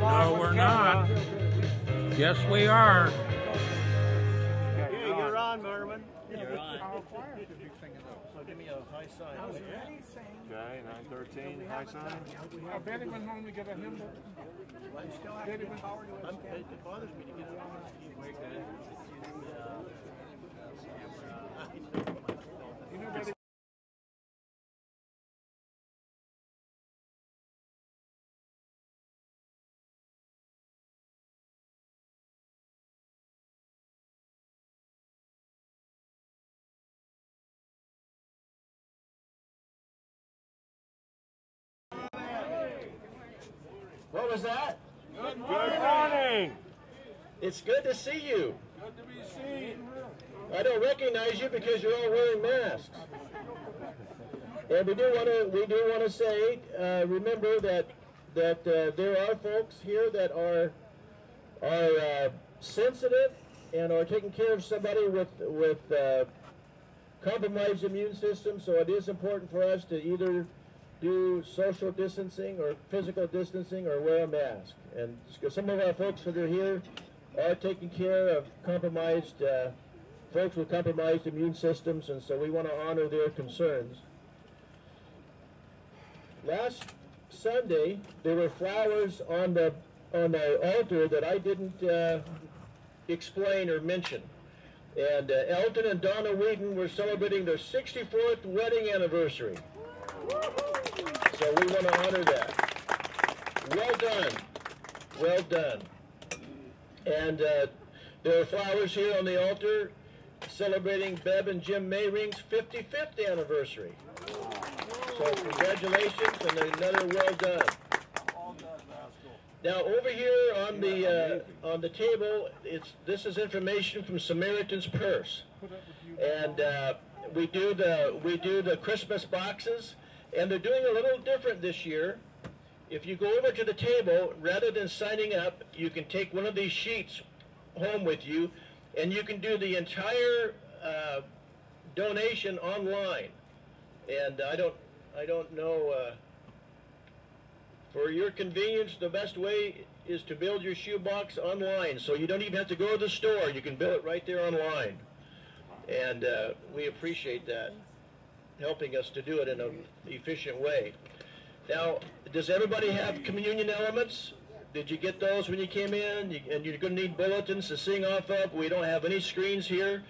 No, we're not. Yes, we are. Okay, you're on, Mervin. You're on. So give me a high sign. Okay, nine thirteen, high sign. I bet he went home to get a hymn book. I'm, it it bothers me to get it on. What was that? Good morning. It's good to see you. Good to be seen. I don't recognize you because you're all wearing masks. And we do want to we do want to say, uh, remember that that uh, there are folks here that are are uh, sensitive and are taking care of somebody with with uh, compromised immune system. So it is important for us to either do social distancing or physical distancing or wear a mask. And some of our folks that are here are taking care of compromised uh, folks with compromised immune systems, and so we want to honor their concerns. Last Sunday, there were flowers on the on the altar that I didn't uh, explain or mention. And uh, Elton and Donna Wheaton were celebrating their 64th wedding anniversary. So we want to honor that. Well done. Well done. And uh, there are flowers here on the altar celebrating Bev and Jim Mayring's 55th anniversary. So congratulations and another well done. Now over here on the uh, on the table, it's this is information from Samaritan's Purse, and uh, we do the we do the Christmas boxes, and they're doing a little different this year. If you go over to the table, rather than signing up, you can take one of these sheets home with you, and you can do the entire uh, donation online. And I don't I don't know. Uh, for your convenience, the best way is to build your shoebox online, so you don't even have to go to the store. You can build it right there online, and uh, we appreciate that, helping us to do it in an efficient way. Now, does everybody have communion elements? Did you get those when you came in? You, and you're going to need bulletins to sing off of. We don't have any screens here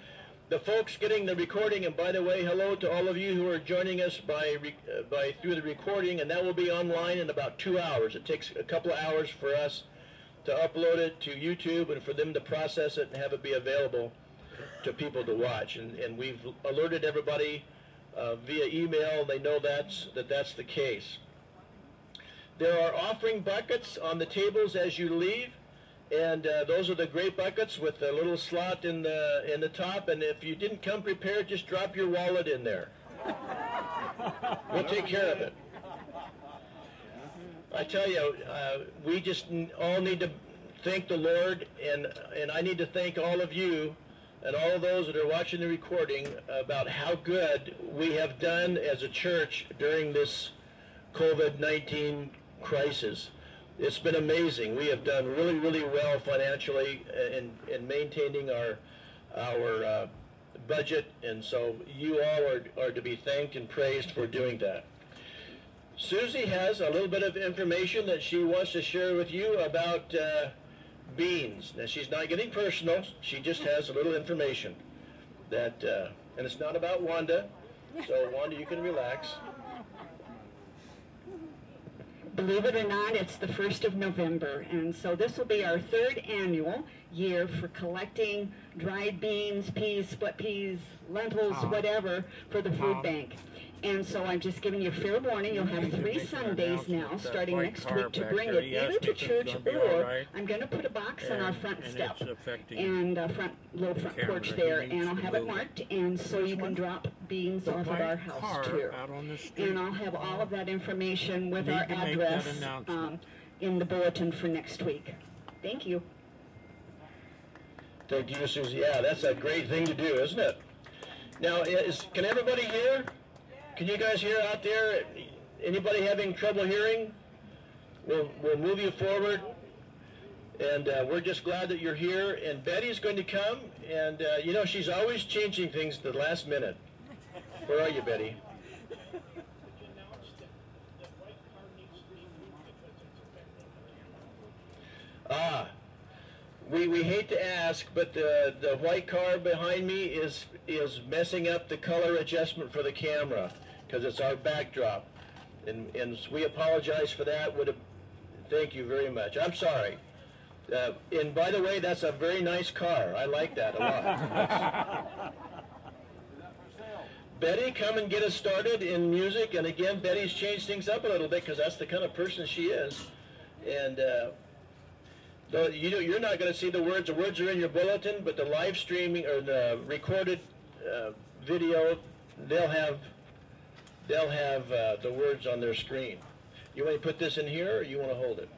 the folks getting the recording, and by the way, hello to all of you who are joining us by uh, by through the recording, and that will be online in about two hours. It takes a couple of hours for us to upload it to YouTube and for them to process it and have it be available to people to watch. And, and we've alerted everybody uh, via email. They know that's that that's the case. There are offering buckets on the tables as you leave. And uh, those are the great buckets with a little slot in the in the top. And if you didn't come prepared, just drop your wallet in there. We'll take care of it. I tell you, uh, we just all need to thank the Lord, and and I need to thank all of you and all those that are watching the recording about how good we have done as a church during this COVID-19 crisis it's been amazing. We have done really, really well financially in, in maintaining our our uh, budget, and so you all are, are to be thanked and praised for doing that. Susie has a little bit of information that she wants to share with you about uh, beans. Now, she's not getting personal. She just has a little information that, uh, and it's not about Wanda. So, Wanda, you can relax. Believe it or not, it's the 1st of November, and so this will be our third annual year for collecting dried beans, peas, split peas, lentils, whatever, for the food bank. And so I'm just giving you a fair warning, you'll have three Sundays now, starting next week, to bring it either to church or I'm going to put a box on our front step and uh, front little front porch there, and I'll have it marked, and so you can drop beans off at our house too. And I'll have all of that information with our address um, in the bulletin for next week. Thank you. Thank you, Susie. Yeah, that's a great thing to do, isn't it? Now, is, can everybody hear? Can you guys hear out there? Anybody having trouble hearing? We'll, we'll move you forward. And uh, we're just glad that you're here. And Betty's going to come. And, uh, you know, she's always changing things at the last minute. Where are you, Betty? Ah, we, we hate to ask, but the, the white car behind me is, is messing up the color adjustment for the camera because it's our backdrop. And, and we apologize for that. Would thank you very much. I'm sorry. Uh, and by the way, that's a very nice car. I like that a lot. Betty, come and get us started in music. And again, Betty's changed things up a little bit because that's the kind of person she is. And uh, the, you know, you're not going to see the words. The words are in your bulletin, but the live streaming or the recorded uh, video, they'll have they'll have uh, the words on their screen. You want to put this in here, or you want to hold it?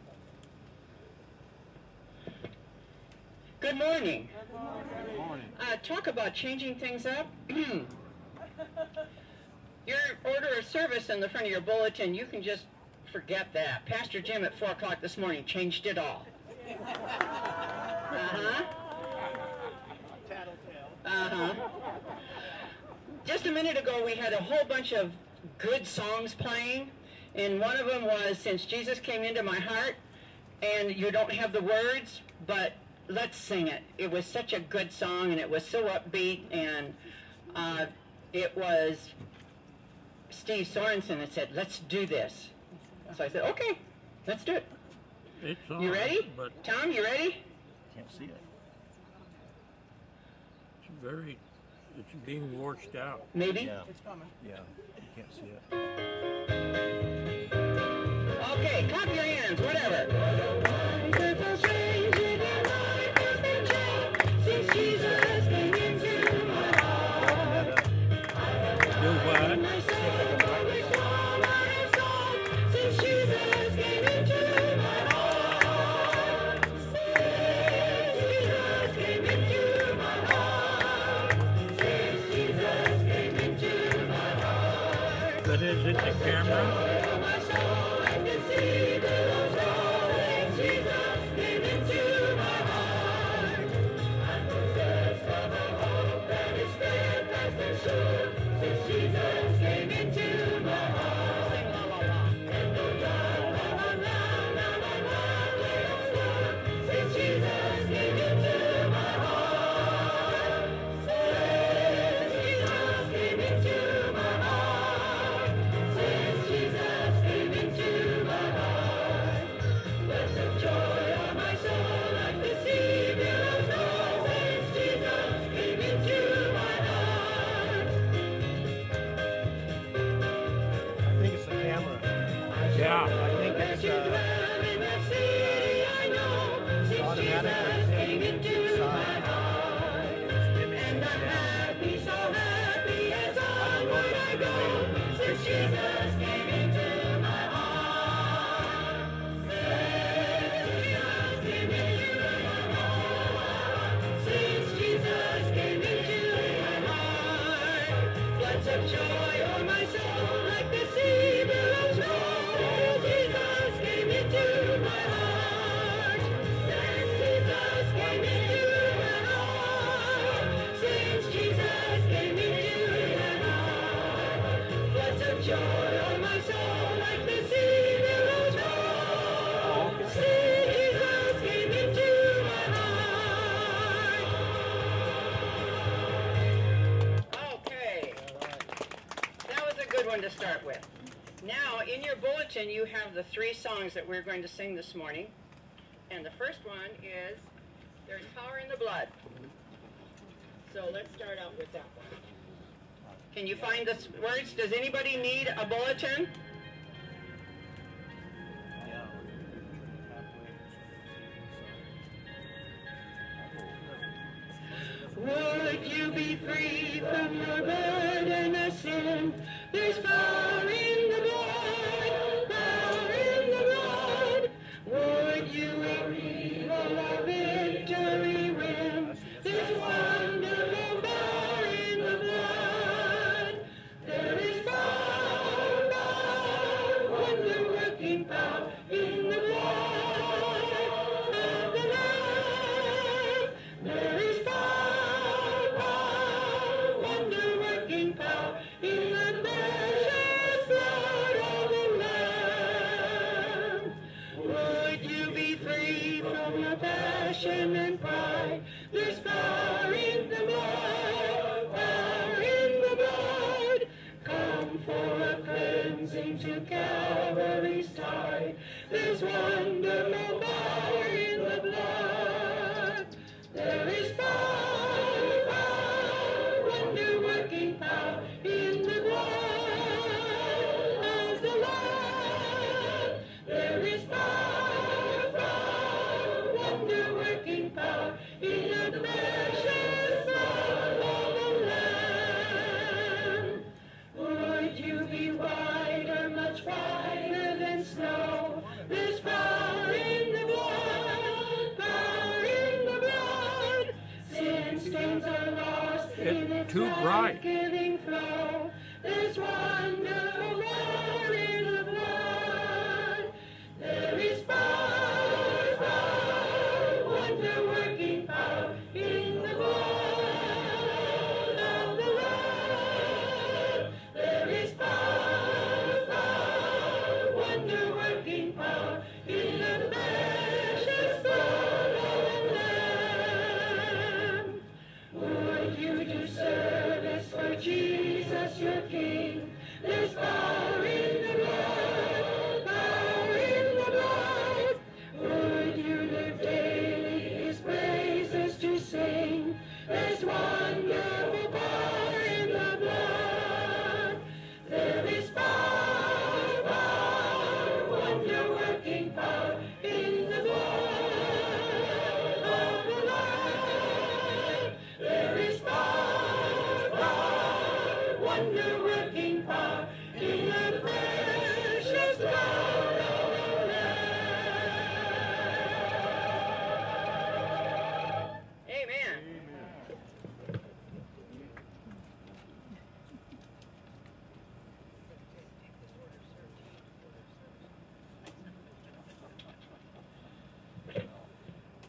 Good morning. Good morning. Uh, talk about changing things up. your order of service in the front of your bulletin, you can just forget that. Pastor Jim at 4 o'clock this morning changed it all. Uh-huh. Uh-huh. Just a minute ago, we had a whole bunch of good songs playing, and one of them was Since Jesus Came Into My Heart, and you don't have the words, but let's sing it. It was such a good song, and it was so upbeat, and uh, it was Steve Sorensen that said, let's do this. So I said, okay, let's do it. It's on, You ready? But Tom, you ready? Can't see it. it's very, it's being washed out. Maybe? Yeah. It's coming. Yeah. You can't see it. Okay, clap your hands, whatever. The three songs that we're going to sing this morning. And the first one is There's Power in the Blood. So let's start out with that one. Can you find the words? Does anybody need a bulletin?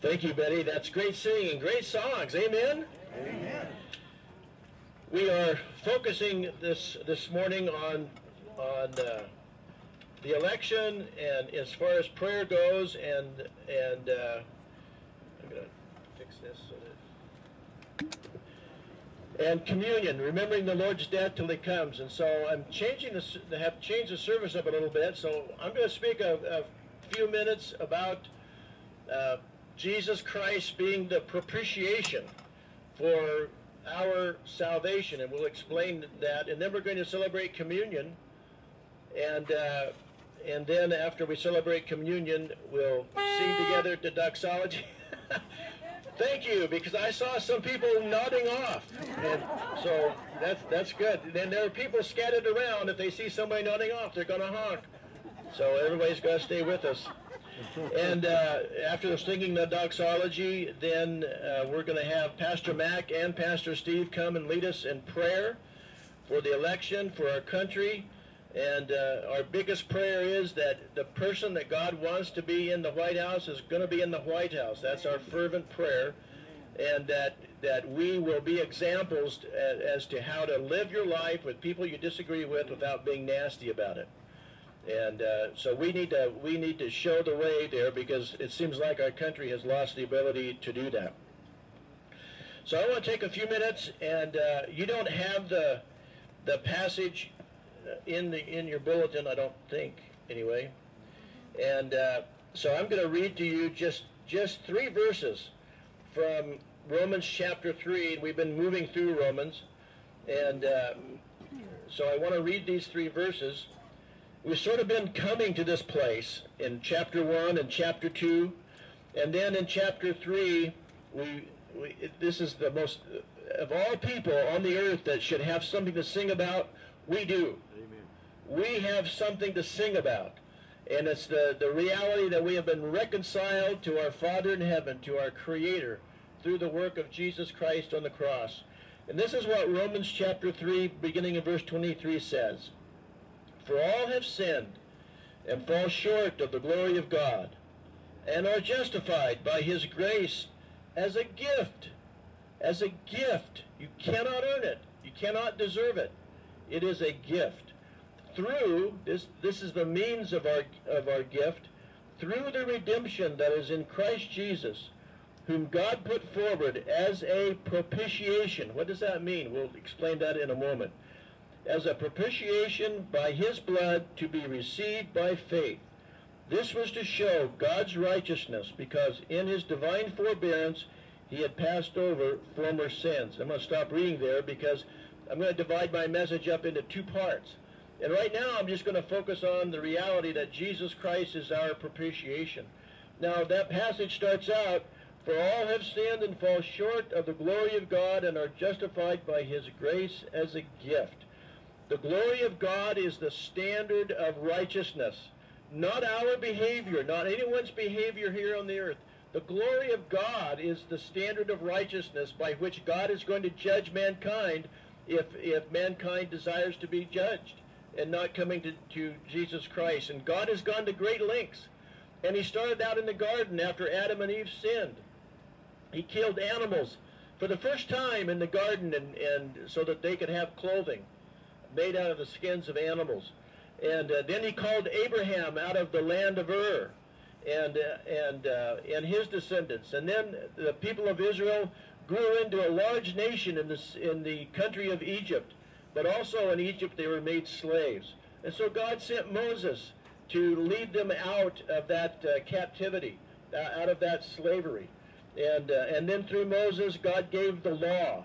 Thank you, Betty. That's great singing, great songs. Amen. We are focusing this this morning on on uh, the election and as far as prayer goes, and and uh, I'm gonna fix this so that and communion, remembering the Lord's death till He comes. And so I'm changing this, have changed the service up a little bit. So I'm going to speak a, a few minutes about uh, Jesus Christ being the propitiation for our salvation, and we'll explain that. And then we're going to celebrate communion, and uh, and then after we celebrate communion, we'll sing together the doxology. Thank you, because I saw some people nodding off, and so that's that's good. Then there are people scattered around. If they see somebody nodding off, they're going to honk. So everybody's got to stay with us. And uh, after the singing the doxology, then uh, we're going to have Pastor Mac and Pastor Steve come and lead us in prayer for the election, for our country. And uh, our biggest prayer is that the person that God wants to be in the White House is going to be in the White House. That's our fervent prayer. And that, that we will be examples as, as to how to live your life with people you disagree with without being nasty about it. And uh, so we need to we need to show the way there because it seems like our country has lost the ability to do that. So I want to take a few minutes, and uh, you don't have the the passage uh, in the in your bulletin, I don't think, anyway. And uh, so I'm going to read to you just just three verses from Romans chapter three. We've been moving through Romans, and uh, so I want to read these three verses we've sort of been coming to this place in chapter 1 and chapter 2 and then in chapter 3 we, we this is the most of all people on the earth that should have something to sing about we do. Amen. we have something to sing about. And it's the, the reality that we have been reconciled to our father in heaven to our creator through the work of jesus christ on the cross. And this is what romans chapter 3 beginning in verse 23 says for all have sinned and fall short of the glory of God, and are justified by his grace as a gift. As a gift. You cannot earn it. You cannot deserve it. It is a gift. Through, this, this is the means of our, of our gift, through the redemption that is in Christ Jesus, whom God put forward as a propitiation. What does that mean? We'll explain that in a moment as a propitiation by his blood to be received by faith. This was to show God's righteousness because in his divine forbearance he had passed over former sins. I'm going to stop reading there because I'm going to divide my message up into two parts. And right now I'm just going to focus on the reality that Jesus Christ is our propitiation. Now that passage starts out, For all have sinned and fall short of the glory of God and are justified by his grace as a gift. The glory of God is the standard of righteousness, not our behavior, not anyone's behavior here on the earth. The glory of God is the standard of righteousness by which God is going to judge mankind if, if mankind desires to be judged and not coming to, to Jesus Christ. And God has gone to great lengths. And he started out in the garden after Adam and Eve sinned. He killed animals for the first time in the garden and, and so that they could have clothing made out of the skins of animals. And uh, then he called Abraham out of the land of Ur and, uh, and, uh, and his descendants. And then the people of Israel grew into a large nation in, this, in the country of Egypt. But also in Egypt they were made slaves. And so God sent Moses to lead them out of that uh, captivity, uh, out of that slavery. And, uh, and then through Moses, God gave the law.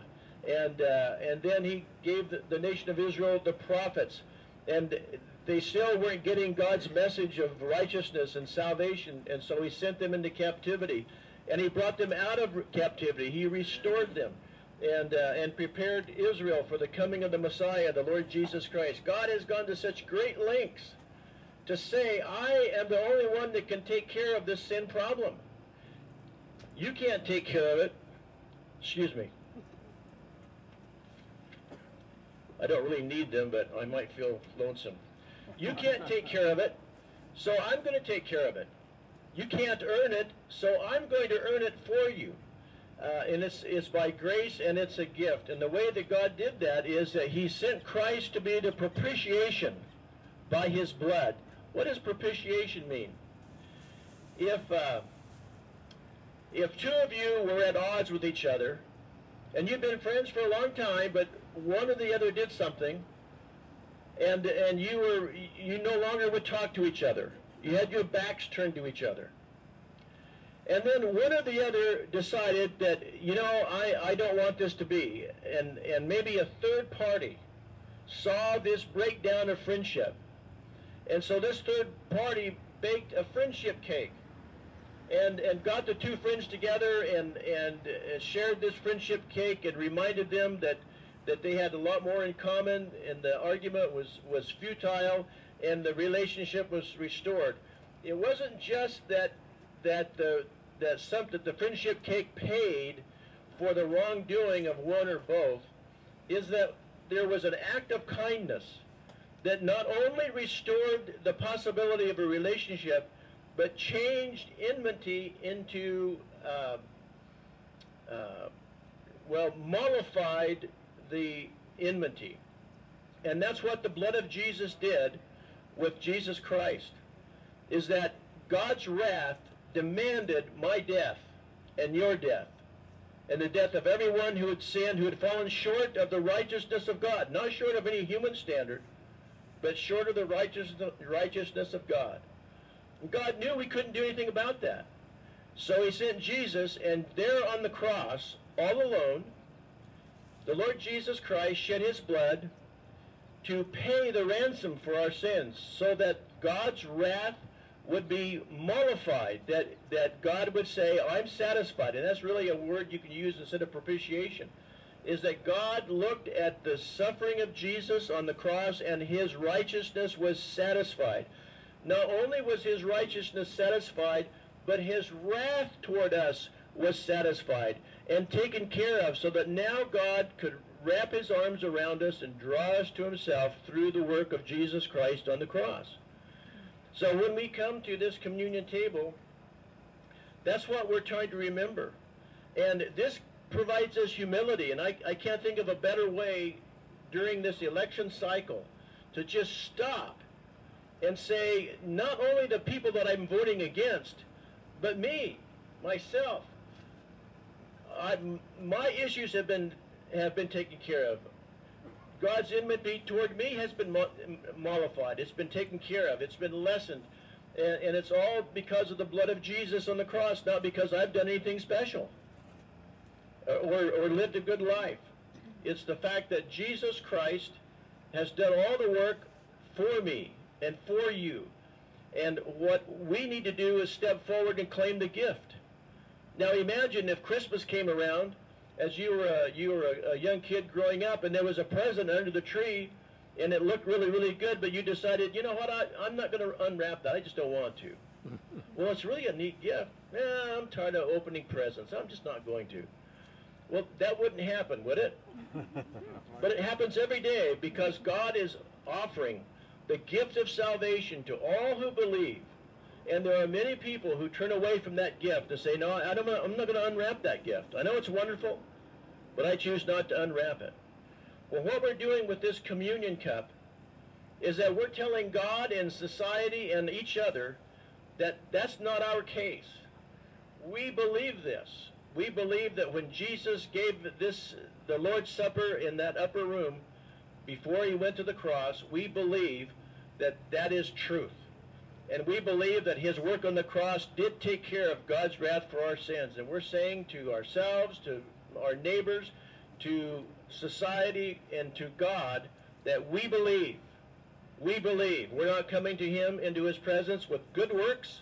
And, uh, and then he gave the, the nation of Israel the prophets. And they still weren't getting God's message of righteousness and salvation. And so he sent them into captivity. And he brought them out of captivity. He restored them and, uh, and prepared Israel for the coming of the Messiah, the Lord Jesus Christ. God has gone to such great lengths to say, I am the only one that can take care of this sin problem. You can't take care of it. Excuse me. I don't really need them, but I might feel lonesome. You can't take care of it, so I'm going to take care of it. You can't earn it, so I'm going to earn it for you. Uh, and it's, it's by grace and it's a gift. And the way that God did that is that he sent Christ to be the propitiation by his blood. What does propitiation mean? If, uh, if two of you were at odds with each other, and you've been friends for a long time, but one or the other did something, and, and you, were, you no longer would talk to each other. You had your backs turned to each other. And then one or the other decided that, you know, I, I don't want this to be. And, and maybe a third party saw this breakdown of friendship. And so this third party baked a friendship cake and, and got the two friends together and, and uh, shared this friendship cake and reminded them that, that they had a lot more in common and the argument was, was futile and the relationship was restored. It wasn't just that, that the, that something the friendship cake paid for the wrongdoing of one or both is that there was an act of kindness that not only restored the possibility of a relationship, but changed enmity into, uh, uh, well, mollified the enmity. And that's what the blood of Jesus did with Jesus Christ, is that God's wrath demanded my death and your death and the death of everyone who had sinned, who had fallen short of the righteousness of God, not short of any human standard, but short of the righteousness of God. God knew we couldn't do anything about that. So he sent Jesus, and there on the cross, all alone, the Lord Jesus Christ shed his blood to pay the ransom for our sins so that God's wrath would be mollified, that, that God would say, I'm satisfied. And that's really a word you can use instead of propitiation, is that God looked at the suffering of Jesus on the cross and his righteousness was satisfied. Not only was his righteousness satisfied, but his wrath toward us was satisfied and taken care of so that now God could wrap his arms around us and draw us to himself through the work of Jesus Christ on the cross. So when we come to this communion table, that's what we're trying to remember. And this provides us humility, and I, I can't think of a better way during this election cycle to just stop and say, not only the people that I'm voting against, but me, myself. I, my issues have been have been taken care of. God's enmity toward me has been mollified. It's been taken care of. It's been lessened. And, and it's all because of the blood of Jesus on the cross, not because I've done anything special or, or lived a good life. It's the fact that Jesus Christ has done all the work for me and for you. And what we need to do is step forward and claim the gift. Now imagine if Christmas came around as you were a, you were a, a young kid growing up and there was a present under the tree and it looked really, really good, but you decided, you know what, I, I'm not going to unwrap that. I just don't want to. well, it's really a neat gift. Yeah, I'm tired of opening presents. I'm just not going to. Well, that wouldn't happen, would it? but it happens every day because God is offering the gift of salvation to all who believe. And there are many people who turn away from that gift and say, no, I don't, I'm not going to unwrap that gift. I know it's wonderful, but I choose not to unwrap it. Well, what we're doing with this communion cup is that we're telling God and society and each other that that's not our case. We believe this. We believe that when Jesus gave this the Lord's Supper in that upper room before he went to the cross, we believe that that is truth. And we believe that his work on the cross did take care of God's wrath for our sins. And we're saying to ourselves, to our neighbors, to society, and to God that we believe. We believe. We're not coming to him into his presence with good works.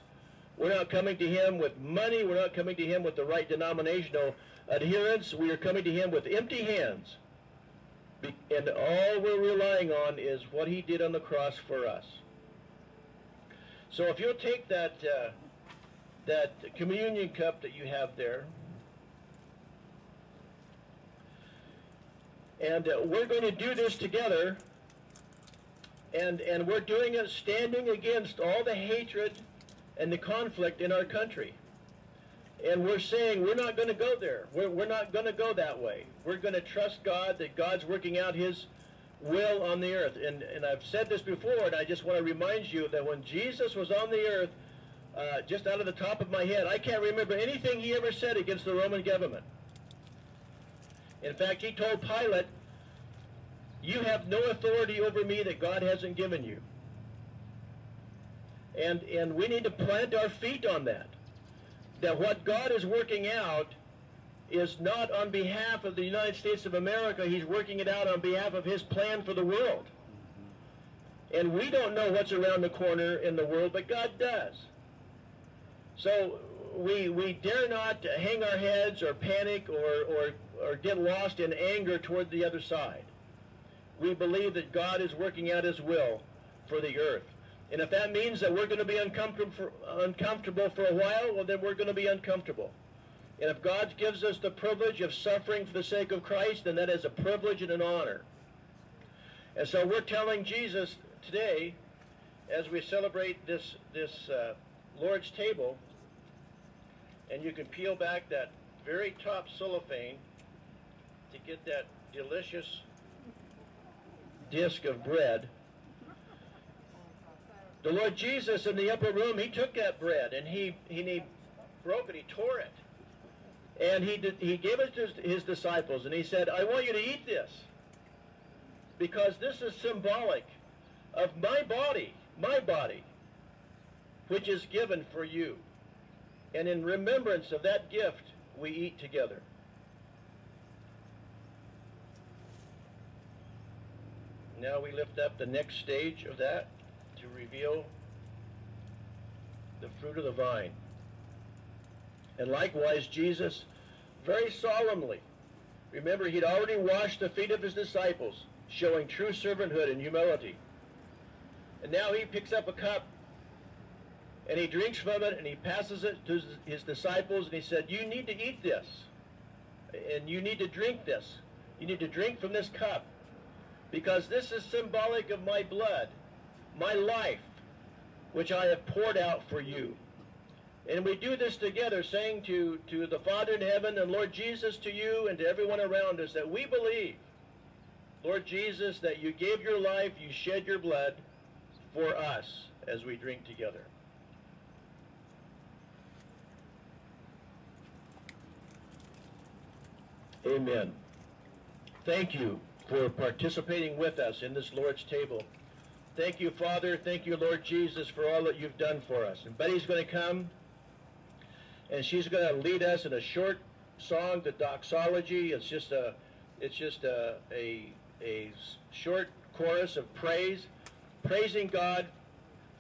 We're not coming to him with money. We're not coming to him with the right denominational adherence. We are coming to him with empty hands. And all we're relying on is what he did on the cross for us. So if you'll take that uh, that communion cup that you have there, and uh, we're going to do this together, and and we're doing it standing against all the hatred and the conflict in our country. And we're saying we're not going to go there. We're, we're not going to go that way. We're going to trust God that God's working out his will on the earth. And, and I've said this before, and I just want to remind you that when Jesus was on the earth, uh, just out of the top of my head, I can't remember anything he ever said against the Roman government. In fact, he told Pilate, you have no authority over me that God hasn't given you. And, and we need to plant our feet on that. That what God is working out is not on behalf of the United States of America. He's working it out on behalf of his plan for the world. And we don't know what's around the corner in the world, but God does. So we, we dare not hang our heads or panic or, or, or get lost in anger toward the other side. We believe that God is working out his will for the earth. And if that means that we're going to be uncomfortable for, uncomfortable for a while, well, then we're going to be uncomfortable. And if God gives us the privilege of suffering for the sake of Christ, then that is a privilege and an honor. And so we're telling Jesus today, as we celebrate this, this uh, Lord's table, and you can peel back that very top cellophane to get that delicious disc of bread. The Lord Jesus in the upper room, he took that bread and he, he, he broke it, he tore it. And he, did, he gave it to his disciples, and he said, I want you to eat this, because this is symbolic of my body, my body, which is given for you. And in remembrance of that gift, we eat together. Now we lift up the next stage of that to reveal the fruit of the vine. And likewise, Jesus, very solemnly, remember, he'd already washed the feet of his disciples, showing true servanthood and humility. And now he picks up a cup and he drinks from it and he passes it to his disciples and he said, You need to eat this and you need to drink this. You need to drink from this cup because this is symbolic of my blood, my life, which I have poured out for you. And we do this together, saying to, to the Father in heaven and Lord Jesus to you and to everyone around us that we believe, Lord Jesus, that you gave your life, you shed your blood for us as we drink together. Amen. Thank you, for participating with us in this Lord's table. Thank you, Father. Thank you, Lord Jesus, for all that you've done for us. And Betty's going to come, and she's going to lead us in a short song, the doxology. It's just a, it's just a, a, a short chorus of praise, praising God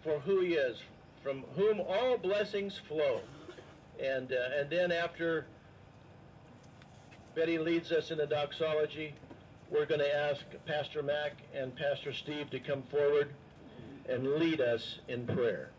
for who He is, from whom all blessings flow. And uh, and then after Betty leads us in the doxology, we're going to ask Pastor Mac and Pastor Steve to come forward and lead us in prayer.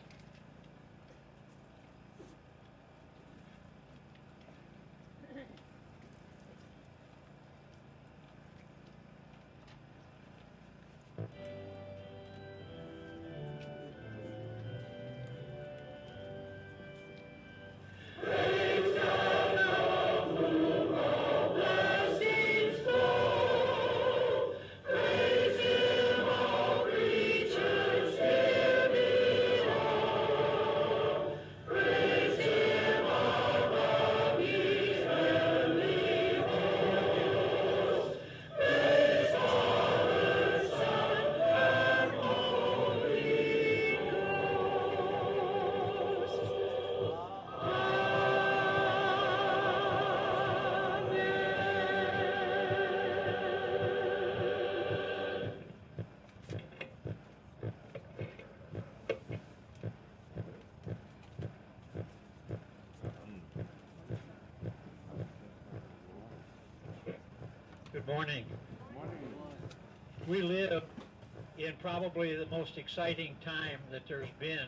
Probably the most exciting time that there's been,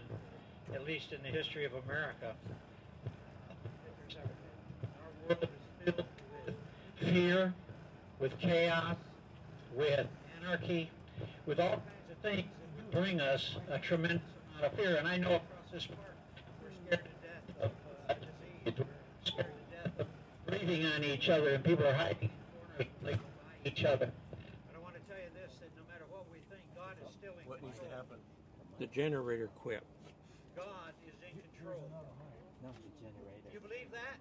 at least in the history of America. Our world is filled with fear, with chaos, with anarchy, with all kinds of things that bring us a tremendous amount of fear. And I know across this park, we're scared to death of uh, disease. We're scared to death of breathing on each other, and people are hiding in corners like by each other. But I want to tell you this: that no matter what we think, God is still in What needs to control. happen? The generator quit. God is in control. You believe that?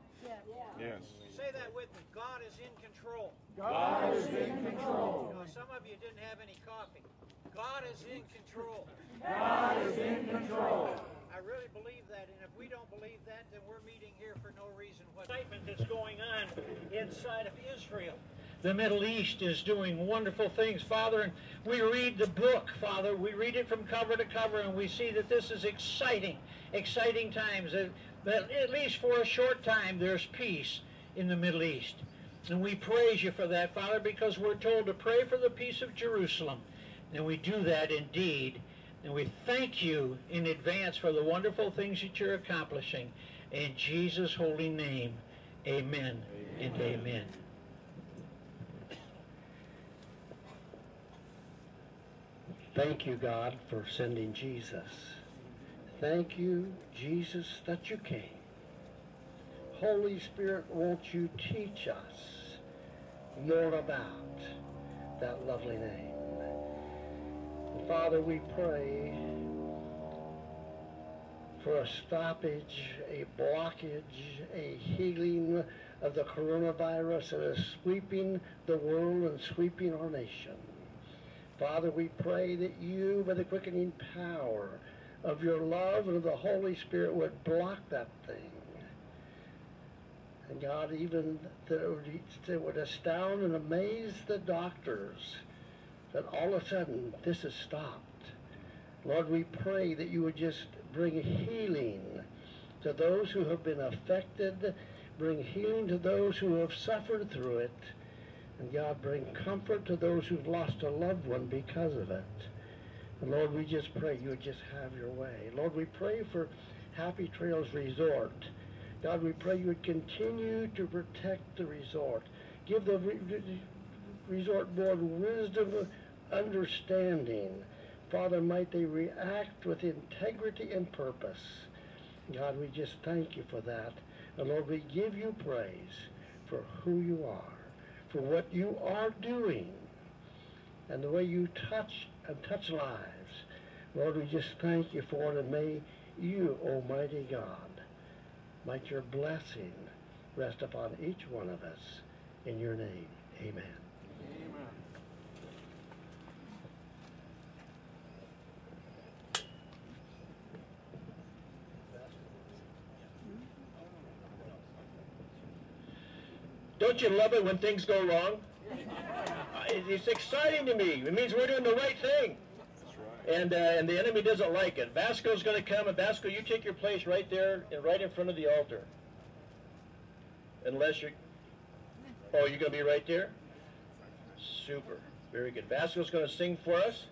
Yes. Say that with me. God is in control. God is in control. some of you didn't have any coffee. God is in control. God is in control. I really believe that, and if we don't believe that, then we're meeting here for no reason. What excitement that's going on inside of Israel. The Middle East is doing wonderful things, Father, and we read the book, Father. We read it from cover to cover, and we see that this is exciting, exciting times. That, that at least for a short time, there's peace in the Middle East. And we praise you for that, Father, because we're told to pray for the peace of Jerusalem. And we do that indeed. And we thank you in advance for the wonderful things that you're accomplishing. In Jesus' holy name, amen, and amen. Thank you, God, for sending Jesus. Thank you, Jesus, that you came. Holy Spirit, won't you teach us more about that lovely name? Father, we pray for a stoppage, a blockage, a healing of the coronavirus that is sweeping the world and sweeping our nation. Father, we pray that you, by the quickening power of your love and of the Holy Spirit, would block that thing. And God, even that it would, it would astound and amaze the doctors that all of a sudden this has stopped. Lord, we pray that you would just bring healing to those who have been affected, bring healing to those who have suffered through it. And God, bring comfort to those who've lost a loved one because of it. And Lord, we just pray you would just have your way. Lord, we pray for Happy Trails Resort. God, we pray you would continue to protect the resort. Give the re- re- resort board wisdom, understanding. Father, might they react with integrity and purpose. God, we just thank you for that. And Lord, we give you praise for who you are for what you are doing and the way you touch and touch lives. Lord, we just thank you for it, and may you, Almighty God, might your blessing rest upon each one of us. In your name, amen. Amen. Don't you love it when things go wrong? It's exciting to me. It means we're doing the right thing. And, uh, and the enemy doesn't like it. Vasco's going to come, and Vasco, you take your place right there and right in front of the altar. Unless you're... Oh, you're going to be right there? Super. Very good. Vasco's going to sing for us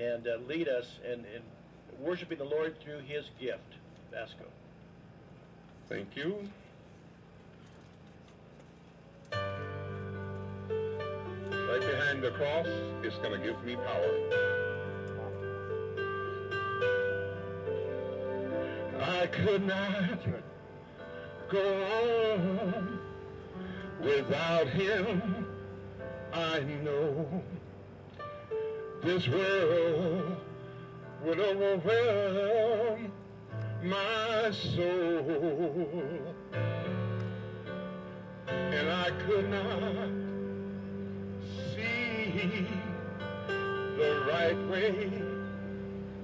and uh, lead us in, in worshiping the Lord through his gift. Vasco. Thank you. Right behind the cross is going to give me power. I could not go on without him. I know this world would overwhelm my soul. And I could not see the right way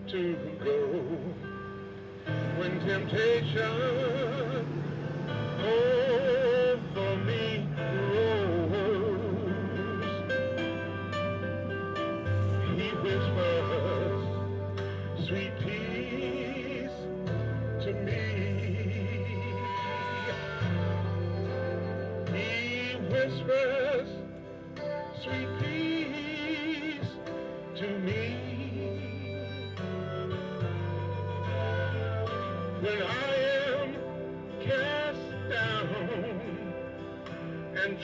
to go. When temptation over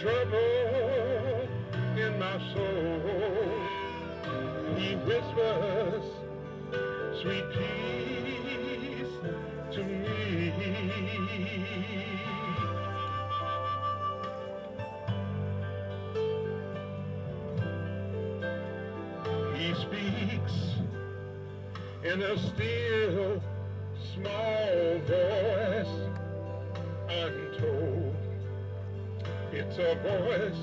trouble in my soul. He whispers sweet peace to me. He speaks in a still small voice It's a voice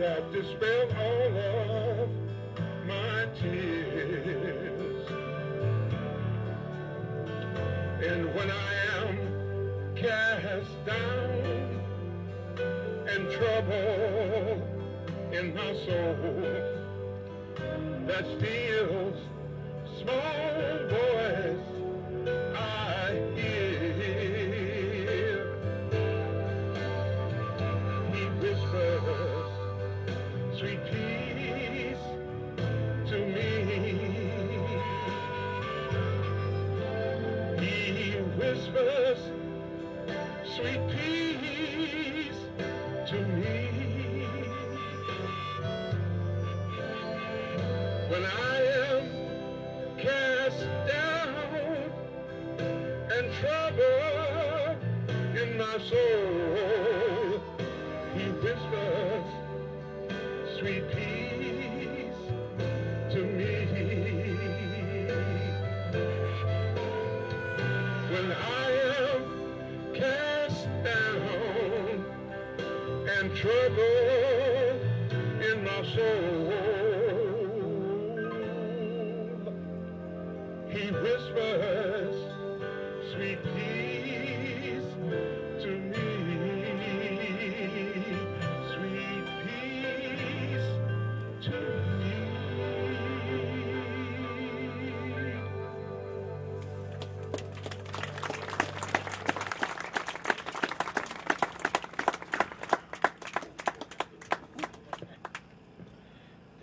that dispels all of my tears. And when I am cast down and trouble in my soul, that still small voice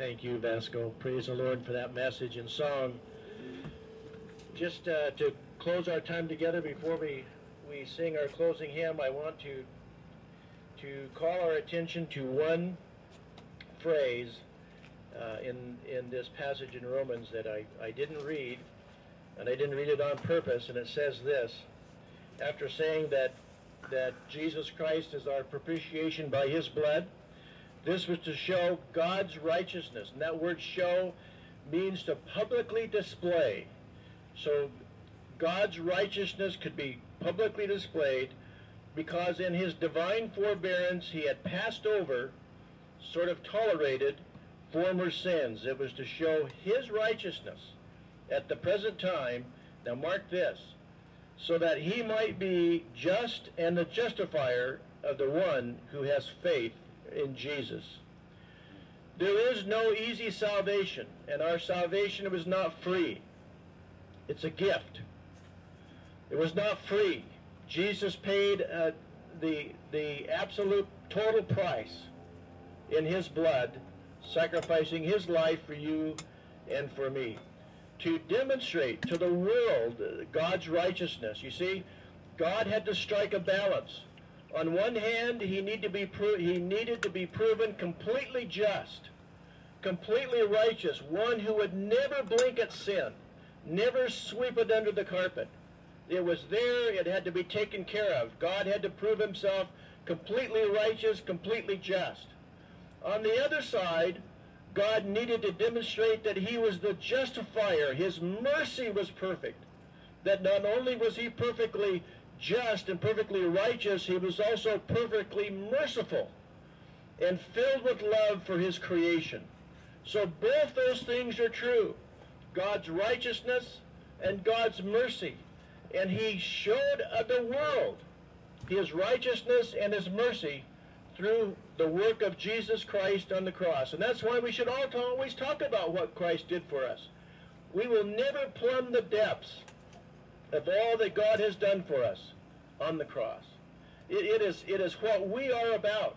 Thank you, Vasco. Praise the Lord for that message and song. Just uh, to close our time together before we, we sing our closing hymn, I want to to call our attention to one phrase uh, in in this passage in Romans that I, I didn't read, and I didn't read it on purpose, and it says this: after saying that that Jesus Christ is our propitiation by His blood, this was to show God's righteousness, and that word "show" means to publicly display. So God's righteousness could be publicly displayed because in his divine forbearance he had passed over, sort of tolerated, former sins. It was to show his righteousness at the present time. Now mark this. So that he might be just and the justifier of the one who has faith in Jesus. There is no easy salvation, and our salvation was not free. It's a gift. It was not free. Jesus paid uh, the, the absolute total price in his blood, sacrificing his life for you and for me. To demonstrate to the world God's righteousness. You see, God had to strike a balance. On one hand, he needed to be he needed to be proven completely just, completely righteous, one who would never blink at sin, never sweep it under the carpet. It was there, it had to be taken care of. God had to prove himself completely righteous, completely just. On the other side, God needed to demonstrate that he was the justifier. His mercy was perfect. That not only was he perfectly just and perfectly righteous, he was also perfectly merciful and filled with love for his creation. So both those things are true. God's righteousness and God's mercy. And he showed the world his righteousness and his mercy through the work of Jesus Christ on the cross. And that's why we should all always talk about what Christ did for us. We will never plumb the depths of all that God has done for us on the cross. It, it, is, it is what we are about.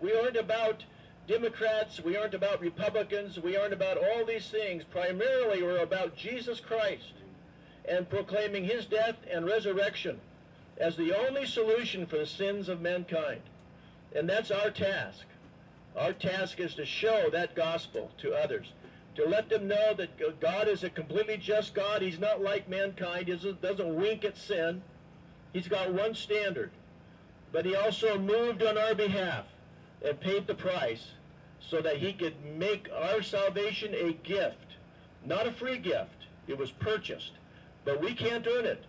We aren't about Democrats, we aren't about Republicans, we aren't about all these things. Primarily, we're about Jesus Christ and proclaiming his death and resurrection as the only solution for the sins of mankind. And that's our task. Our task is to show that gospel to others, to let them know that God is a completely just God. He's not like mankind. He doesn't wink at sin. He's got one standard. But he also moved on our behalf and paid the price so that he could make our salvation a gift, not a free gift. It was purchased. But we can't earn it.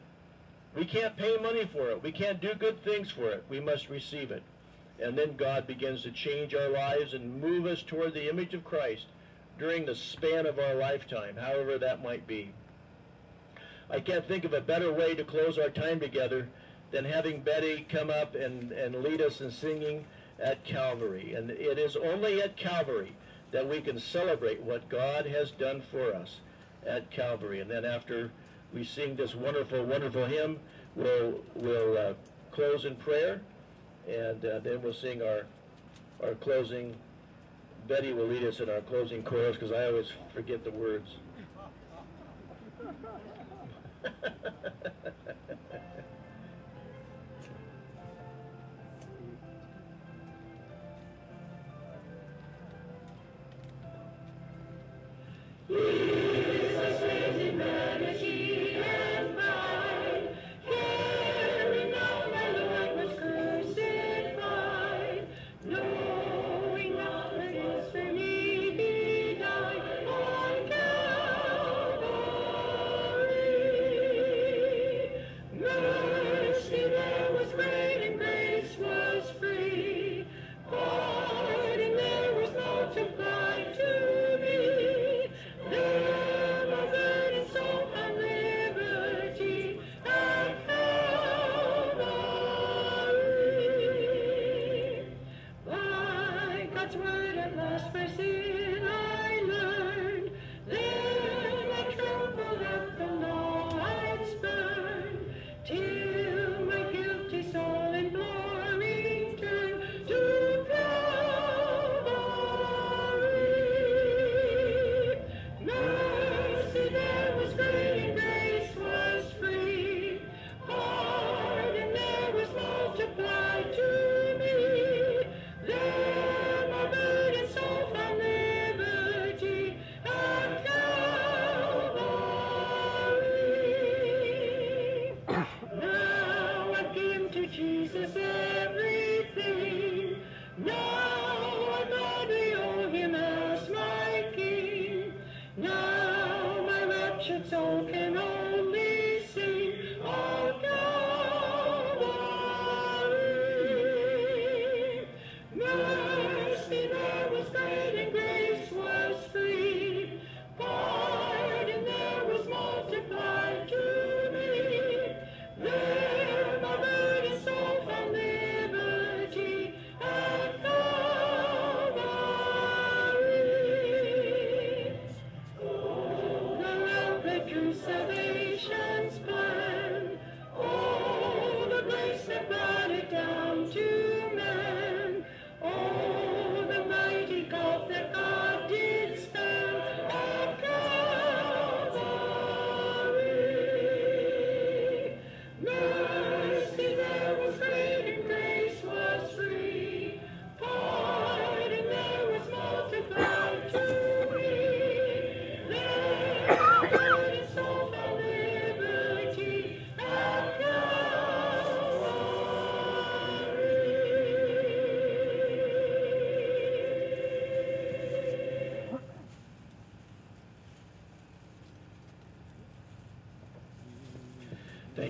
We can't pay money for it. We can't do good things for it. We must receive it. And then God begins to change our lives and move us toward the image of Christ during the span of our lifetime, however that might be. I can't think of a better way to close our time together than having Betty come up and, and lead us in singing at Calvary. And it is only at Calvary that we can celebrate what God has done for us at Calvary. And then after we sing this wonderful, wonderful hymn, we'll, we'll uh, close in prayer, and uh, then we'll sing our, our closing. Betty will lead us in our closing chorus because I always forget the words. Calvary.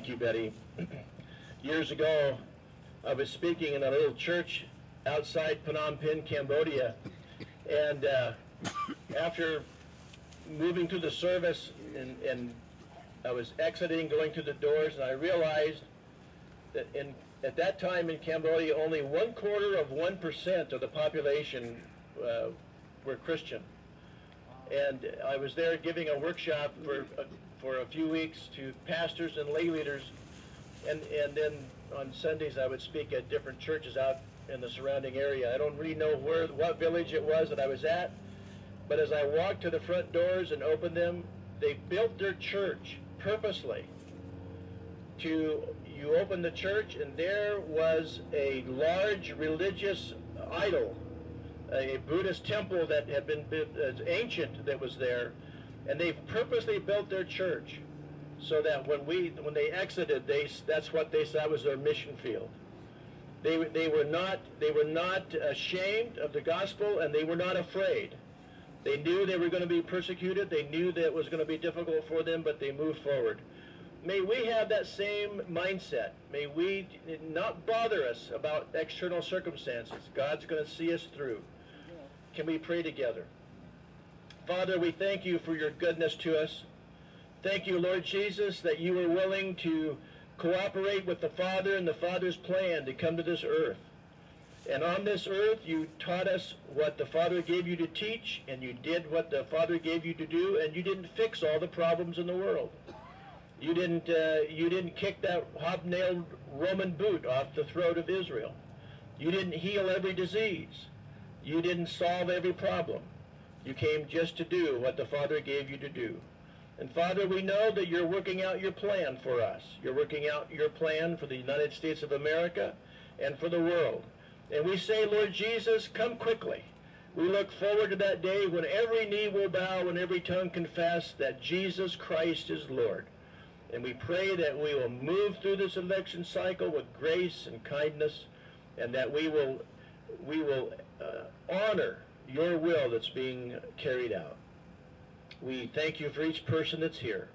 You, Betty. Years ago, I was speaking in a little church outside Phnom Penh, Cambodia, and uh, after moving through the service and, and I was exiting, going through the doors, and I realized that in at that time in Cambodia, only one quarter of one percent of the population uh, were Christian. And I was there giving a workshop for for a few weeks to pastors and lay leaders, and and then on Sundays I would speak at different churches out in the surrounding area. I don't really know where what village it was that I was at, but as I walked to the front doors and opened them, they built their church purposely to you open the church and there was a large religious idol, a Buddhist temple that had been uh, ancient that was there, and they purposely built their church so that when we when they exited, they that's what they said was their mission field. They they were not they were not ashamed of the gospel and they were not afraid. They knew they were going to be persecuted. They knew that it was going to be difficult for them, but they moved forward. May we have that same mindset. May we not bother us about external circumstances. God's going to see us through. Can we pray together? Father, we thank you for your goodness to us. Thank you, Lord Jesus, that you were willing to cooperate with the Father and the Father's plan to come to this earth. And on this earth, you taught us what the Father gave you to teach, and you did what the Father gave you to do, and you didn't fix all the problems in the world. You didn't, uh, you didn't kick that hobnailed Roman boot off the throat of Israel. You didn't heal every disease. You didn't solve every problem. You came just to do what the Father gave you to do. And Father, we know that you're working out your plan for us. You're working out your plan for the United States of America and for the world. And we say, Lord Jesus, come quickly. We look forward to that day when every knee will bow and every tongue confess that Jesus Christ is Lord. And we pray that we will move through this election cycle with grace and kindness, and that we will, we will uh, honor your will that's being carried out. We thank you for each person that's here.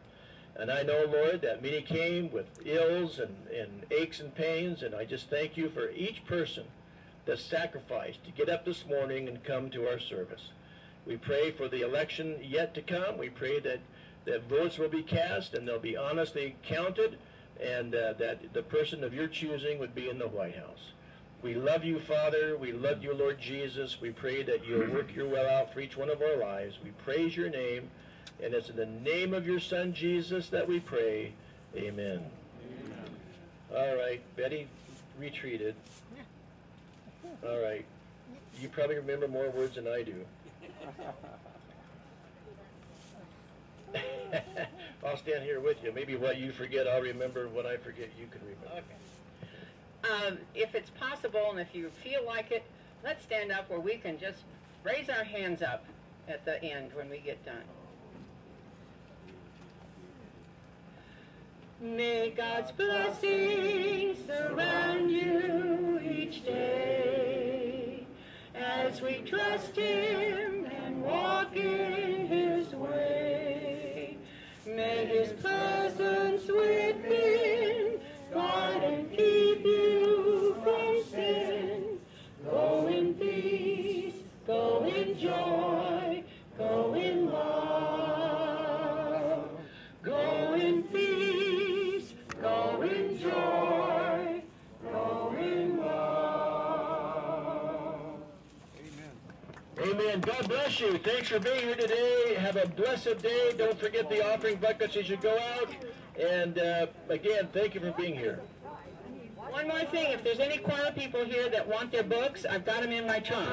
And I know, Lord, that many came with ills and, and aches and pains, and I just thank you for each person that sacrificed to get up this morning and come to our service. We pray for the election yet to come. We pray that that votes will be cast and they'll be honestly counted and uh, that the person of your choosing would be in the White House. We love you, Father. We love you, Lord Jesus. We pray that you'll work your will out for each one of our lives. We praise your name. And it's in the name of your Son, Jesus, that we pray. Amen. Amen. All right. Betty retreated. All right. You probably remember more words than I do. I'll stand here with you. Maybe what you forget, I'll remember. What I forget, you can remember. Okay. Um, if it's possible and if you feel like it, let's stand up where we can just raise our hands up at the end when we get done. May God's blessings surround you each day as we trust Him and walk in God bless you. Thanks for being here today. Have a blessed day. Don't forget the offering buckets as you go out. And uh, again, thank you for being here. One more thing, if there's any choir people here that want their books, I've got them in my trunk.